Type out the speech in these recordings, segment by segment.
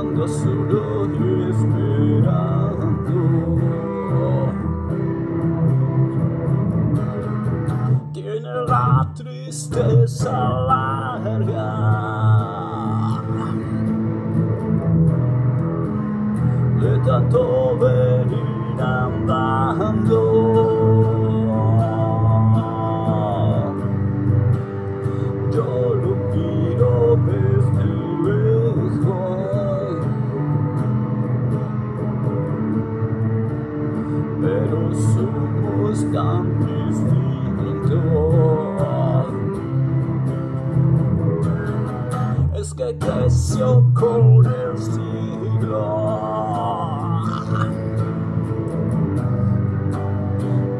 anda solo esperando. Tiene la tristeza. De tanto somos tan distintos. Es que creció con el siglo.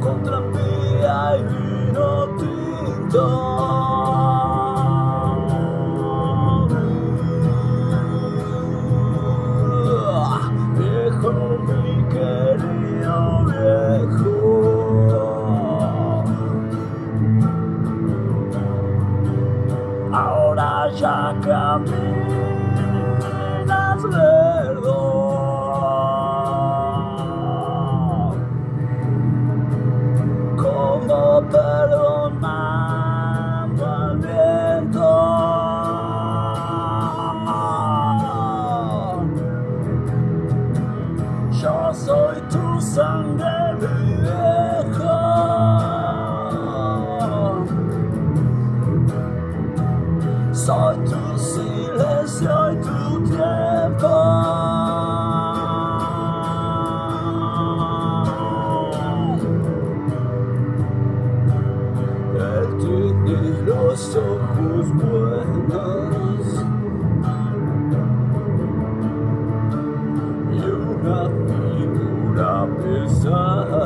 Con tranvía y vino tinto. Ahora ya caminas lerdo. Como perdonando al viento. Yo soy tu sangre. to see y tu tiempo. El tiene los ojos buenos y una figura pesada.